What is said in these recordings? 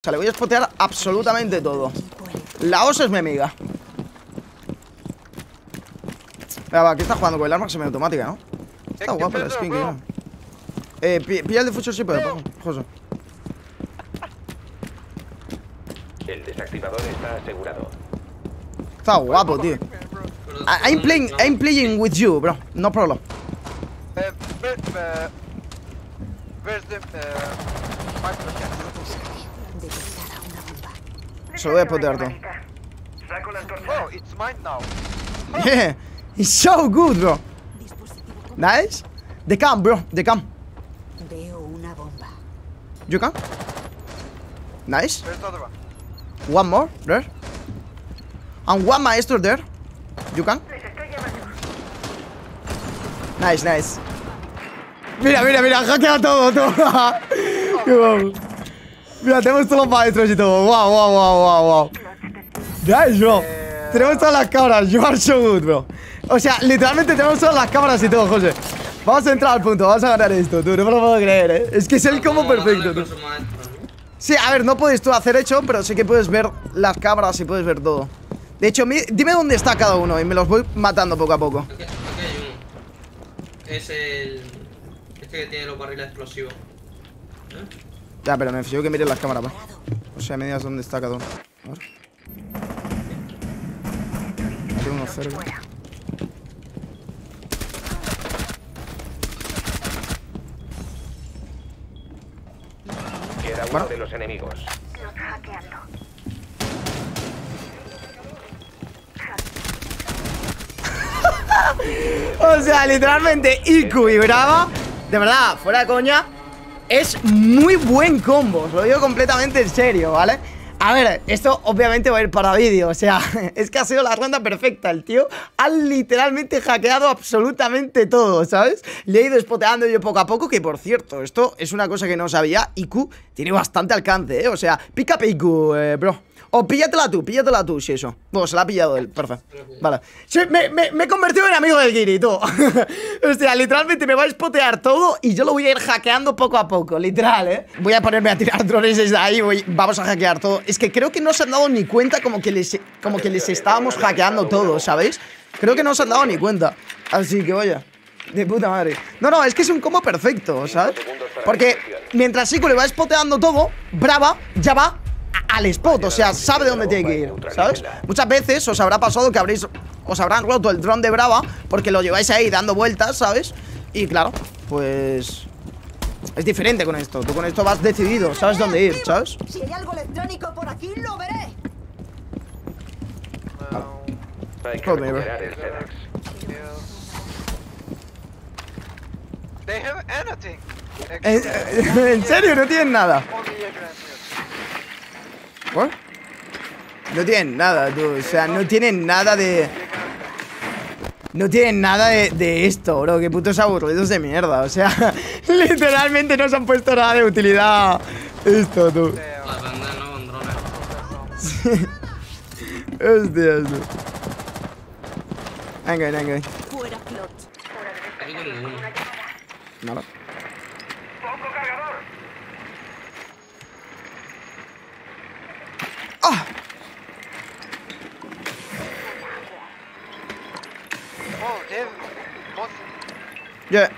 O sea, le voy a spotear absolutamente todo. La OS es mi amiga. Venga, va, ¿qué está jugando con el arma semiautomática, no? Está guapa la skin que lleva. Eh, pi- pilla el de Future Shipper, José. El desactivador está asegurado. Está guapo, tío. I'm playing, I'm playing with you, bro. No problem. Where, where's the uh, micro Detectada una bomba. Se lo voy a spotear todo. Oh, it's mine now. Yeah, it's so good, bro. Nice. The cam, bro. The cam. Veo una bomba. You can. Nice. There's another one. One more there. And one maestro there. You can. Nice, nice. Mira, mira, mira, hackea todo, todo. Mira, tenemos todos los maestros y todo. Wow, wow, wow, wow, wow. Nice, bro. Tenemos todas las cámaras. You are so good, bro. O sea, literalmente tenemos todas las cámaras y todo, José. Vamos a entrar al punto, vamos a ganar esto, tú. No me lo puedo creer, eh. Es que es el combo Como perfecto, tú. Sí, a ver, no puedes tú hacer hecho, pero sí que puedes ver las cámaras y puedes ver todo. De hecho, dime dónde está cada uno y me los voy matando poco a poco. Aquí, aquí hay uno. Es el. Este que tiene los barriles explosivos. ¿Eh? Ya, pero necesito que mires las cámaras, pa. O sea, me digas dónde está cada uno. A ver. Hay uno cerca. Queda uno Bueno. de los enemigos. O sea, literalmente IQ y Brava, de verdad, fuera de coña, es muy buen combo. Os lo digo completamente en serio, ¿vale? A ver, esto obviamente va a ir para vídeo, o sea, es que ha sido la ronda perfecta. El tío ha literalmente hackeado absolutamente todo, ¿sabes? Le he ido spoteando yo poco a poco, que por cierto, esto es una cosa que no sabía. IQ tiene bastante alcance, ¿eh? O sea, pick up IQ, eh, bro. O píllatela tú, píllatela tú, si eso. Bueno, se la ha pillado él, perfecto. Vale. Sí, me, me, he convertido en amigo del Giri, tú. o sea, literalmente me va a spotear todo y yo lo voy a ir hackeando poco a poco, literal, ¿eh? Voy a ponerme a tirar drones desde ahí, voy- vamos a hackear todo. Es que creo que no se han dado ni cuenta como que les, como que les estábamos hackeando todo, ¿sabéis? Creo que no se han dado ni cuenta. Así que, vaya. De puta madre. No, no, es que es un combo perfecto, ¿sabes? Porque mientras Sico le va spoteando todo, Brava ya va al spot, o sea, sabe dónde tiene que ir, ¿sabes? Muchas veces os habrá pasado que habréis, os habrán roto el dron de Brava porque lo lleváis ahí dando vueltas, ¿sabes? Y claro, pues es diferente con esto. Tú con esto vas decidido, sabes dónde ir, ¿sabes? Si hay algo electrónico por aquí, lo veré. No. Hay que recuperar el. ¿En, extra. en serio? No tienen nada. ¿What? No tienen nada, tú. O sea, no tienen nada de. No tienen nada de, de esto, bro. Qué putos aburridos de mierda. O sea, literalmente no se han puesto nada de utilidad. Esto, tú. Hostias, tú. Venga, venga. Fuera. Nada. ¡Ah! Oh, they have both. Yeah.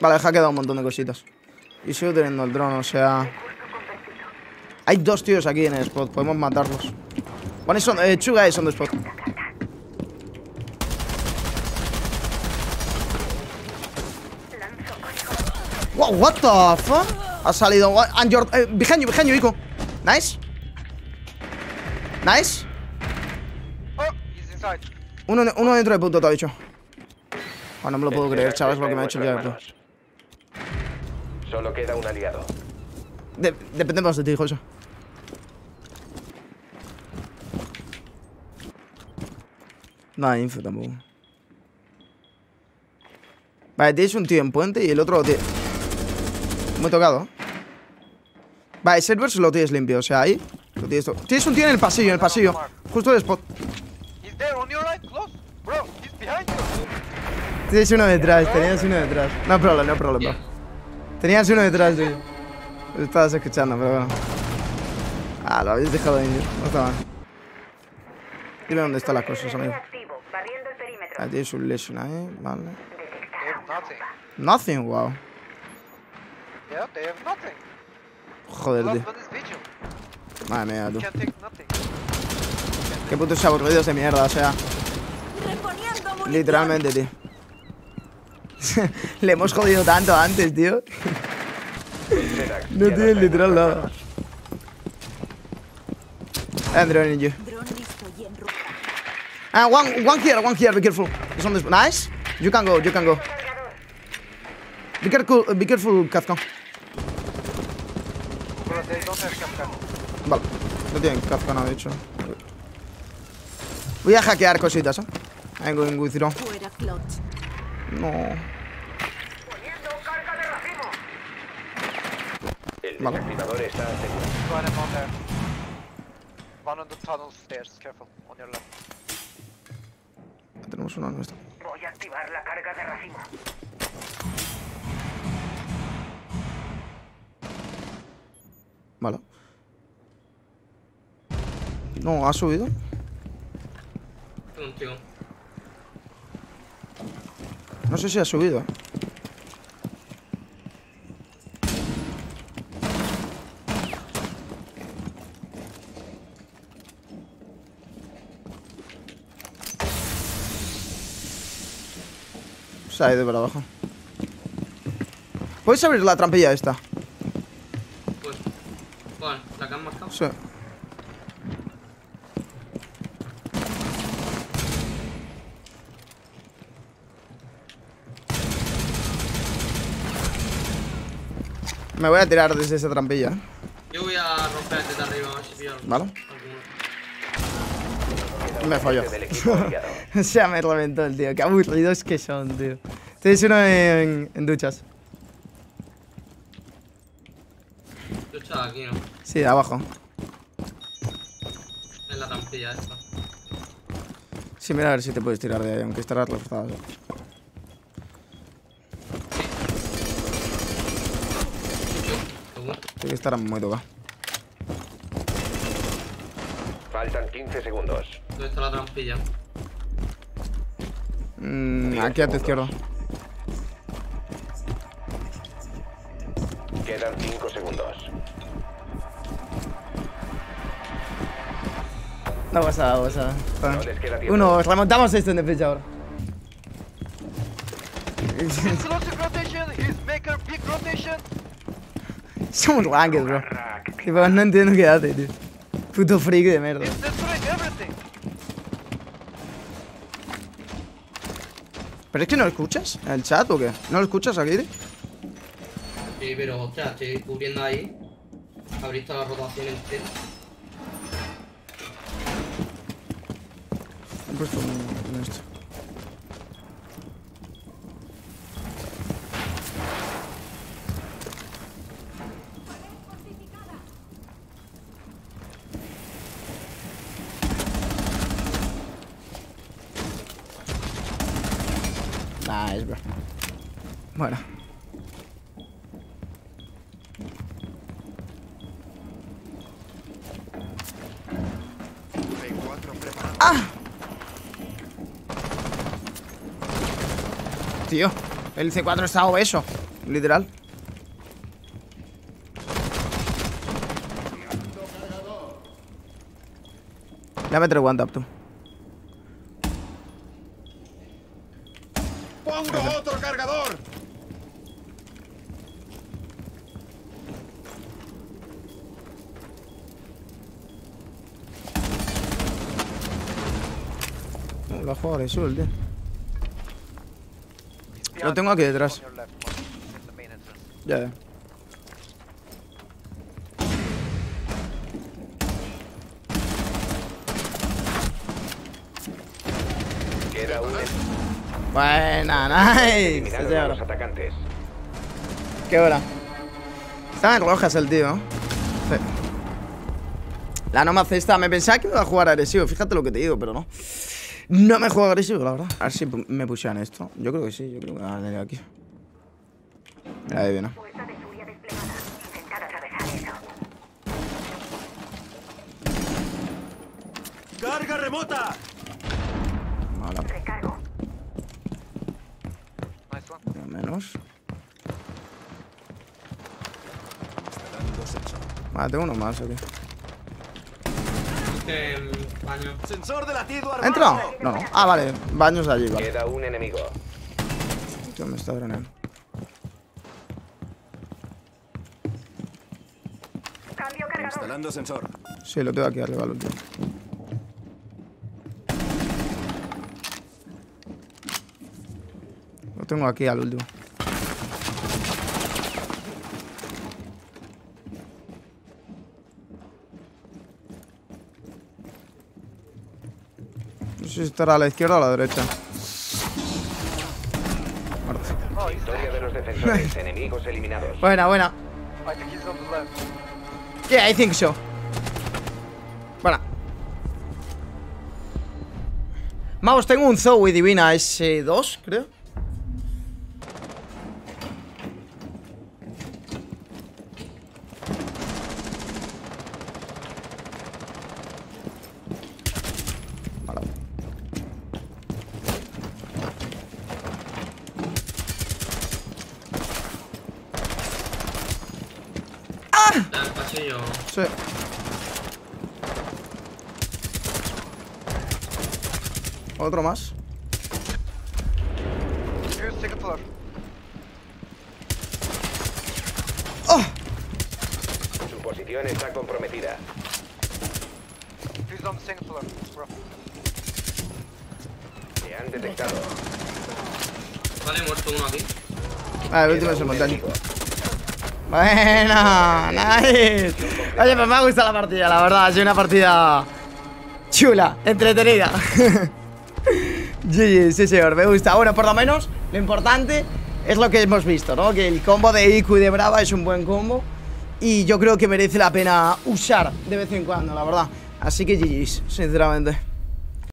Vale, ha quedado un montón de cositas. Y sigo teniendo el dron, o sea. Hay dos tíos aquí en el spot, podemos matarlos. One is on, eh, two guys on the spot. Wow, what the fuck? Ha salido. what- And your, eh, behind you, behind you, Ico. Nice. Nice. Uno, uno dentro de punto, te ha dicho. Oh, no me lo puedo creer, chavales, lo que me ha hecho el manos. Solo queda un aliado. De- dependemos de ti, José. No hay info tampoco. Vale, tienes un tío en puente y el otro lo tiene. Muy tocado. Vale, servers lo tienes limpio, o sea, ahí. Lo tienes, todo. tienes un tío en el pasillo, en el pasillo. Justo el spot. He's there on your right, close. Bro, he's behind you. Tienes uno detrás, tenías uno detrás. No problem, no problem, bro. Yeah. Tenías uno detrás tuyo. Lo estabas escuchando, pero bueno. Ah, lo habéis dejado ahí. No está mal. Dime dónde están las cosas, amigo. Ah, tienes un lesion ahí, vale. Nothing. Wow. Yeah, they have nothing. Joder, tío. Madre mía, tú. Qué putos aburridos de mierda, o sea. Literalmente, tío. Le hemos jodido tanto antes, tío. No tiene literal nada. I'm droning you. Dron listo y en ruta. Ah, one, one here, one here, be careful. Nice. You can go, you can go. Be careful, be careful, Kafka. Vale. No tienen Kafka, no, de hecho. Voy a hackear cositas, ¿eh? I'm going with you. No. El Vale. desactivador está asegurado. Him on there. One on the tunnel stairs. Careful. On your left. Tenemos uno nuestro. Voy a activar la carga de racimo. Vale. No, ha subido. Tengo un tío. No sé si ha subido. Se ha ido para abajo. ¿Puedes abrir la trampilla esta? Pues. Bueno, la que han marcado. Sí. Me voy a tirar desde esa trampilla. Yo voy a romper desde arriba a ver si. Vale. alguno. Me falló. O sea, me reventó el tío. Qué aburridos que son, tío. Tenéis uno en, en duchas. Estaba aquí, ¿no? Sí, abajo. En la trampilla esta. Sí, mira a ver si te puedes tirar de ahí, aunque estarás reforzado. Qué bueno. Tiene que estar muy tocado. Faltan 15 segundos. ¿Dónde está la trampilla? Mm, aquí a tu izquierda. Quedan 5 segundos. No pasa nada, no pasa nada. No les queda tiempo. Uno, remontamos esto en defensa ahora. Explosive rotation. He's make a big rotation. Somos ranked, bro. Tipo, no entiendo qué hace, tío. Puto freak de mierda. ¿Pero es que no lo escuchas? ¿En el chat o qué? ¿No lo escuchas aquí? Sí, pero, ostras, estoy cubriendo ahí. Abriste la rotación entera. He puesto un esto. Bueno. Tío, el C4 está obeso. Literal. Ya tap tú. ¡Pongo otro cargador! No, Lo ha jugado agresivo el tío. Lo tengo aquí detrás. Ya, ya. Buena, nice. eliminaron Ese a oro. los atacantes. Qué hora. Estaba en rojas el tío. ¿no? Sí. La noma cesta. Me pensaba que me iba a jugar agresivo. Fíjate lo que te digo, pero no. No me juego agresivo, la verdad. A ver si me pusieron esto. Yo creo que sí, yo creo que van a aquí. Ahí viene. ¡Carga remota! Mala. Recargo. Menos. Ah, tengo uno más aquí. Este baño. Sensor de latido ¿Ha armado. entrado? No, no. Ah, vale. Baños de allí, vale. Queda un enemigo. Tío, me está drenando. Cambio cargador. Instalando sensor. Sí, lo tengo aquí arriba, el último. Lo tengo aquí al último. No sé si estará a la izquierda o a la derecha. Buena, buena. Yeah, I think so. Bueno. Vamos, tengo un Zoe Divina S2, creo. Sí. Otro más. ¡Oh! Su posición está comprometida. He's on the second floor, bro. Se han detectado. Vale, muerto uno aquí. Vale, el último es el enemigo. Bueno, nice. Oye, pues me ha gustado la partida, la verdad. Ha sido una partida chula, entretenida. GG, sí, señor, me gusta. Bueno, por lo menos lo importante es lo que hemos visto, ¿no? Que el combo de Iku y de Brava es un buen combo. Y yo creo que merece la pena usar de vez en cuando, la verdad. Así que GG's, sinceramente.